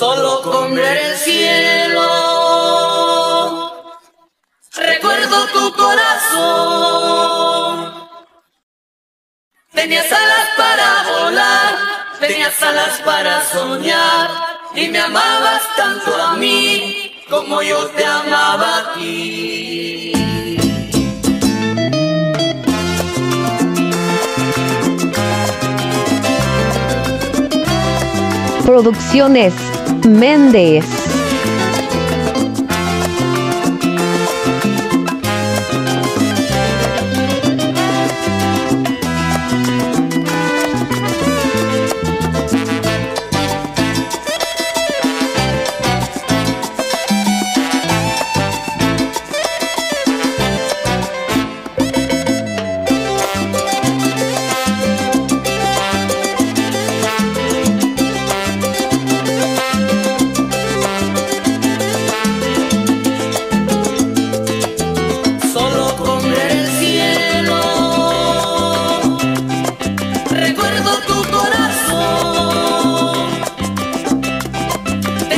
Solo con ver el cielo. Recuerdo tu corazón. Tenías alas para volar, tenías alas para soñar. Y me amabas tanto a mí como yo te amaba a ti. Producciones Méndez.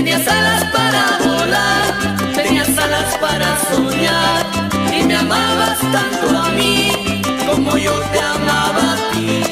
Tenías alas para volar, tenías alas para soñar. Y me amabas tanto a mí como yo te amaba a ti.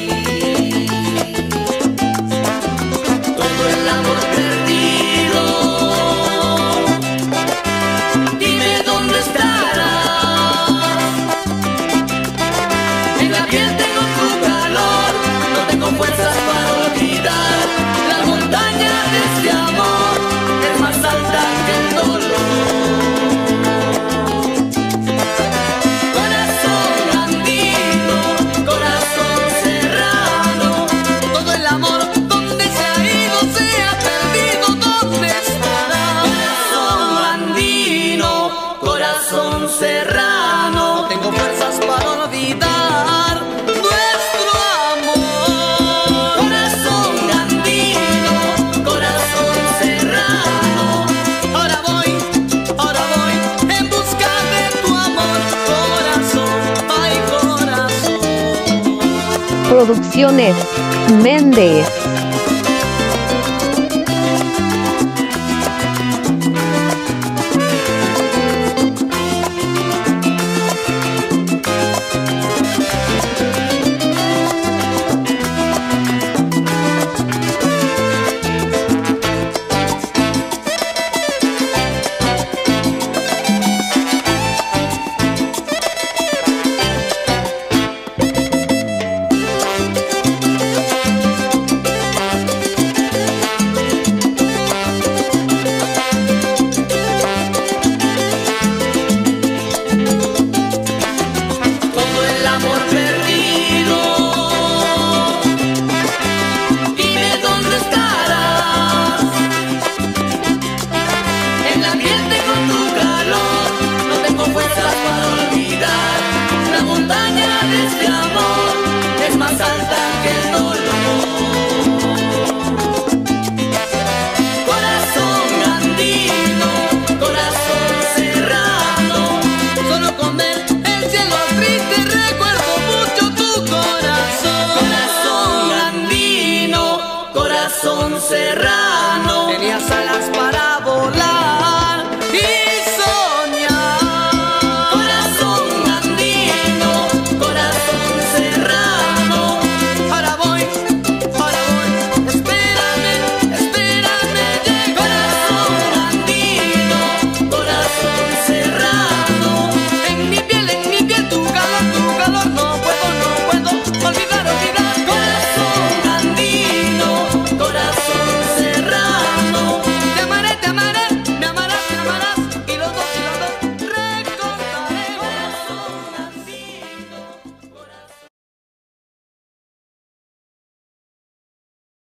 Producciones Méndez. de este amor es más alta que el